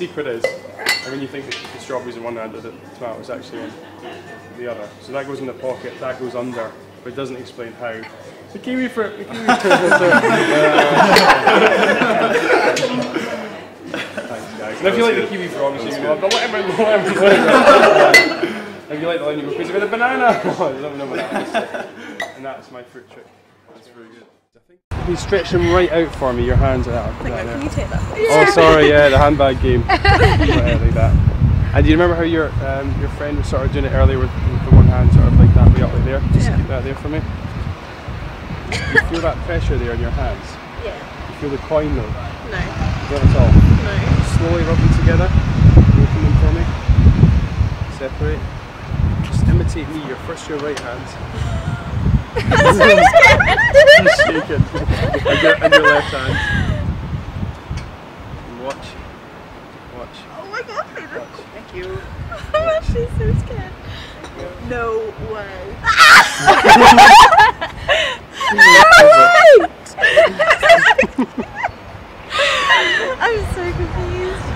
secret is. And when you think that the strawberries in one hand and the tomatoes actually in the other. So that goes in the pocket, that goes under, but it doesn't explain how. The kiwi fruit, the kiwi fruit. Thanks guys. And if you like the kiwi fruit, obviously you love the lemon, lemon, lemon. If you like the lemon, you go crazy with the banana. No, there's no banana. And that's my fruit trick. That's very good. You stretch them right out for me, your hands are out. On, can you take that? Oh, sorry, yeah, the handbag game. Right, like that. And do you remember how your um, your friend was sort of doing it earlier with, with the one hand sort of like that way up like there? Just Yeah. keep that there for me. You feel that pressure there in your hands? Yeah. You feel the coin though? No. Not at all. No. Slowly rub them together. Open them for me. Separate. Just imitate me. Your first your right hand. I'm so scared. I'm shaking. And your, and your left hand. Watch. Watch. Oh my god, Peter. Watch. Thank you. Watch. I'm actually so scared. No way. I'm so confused.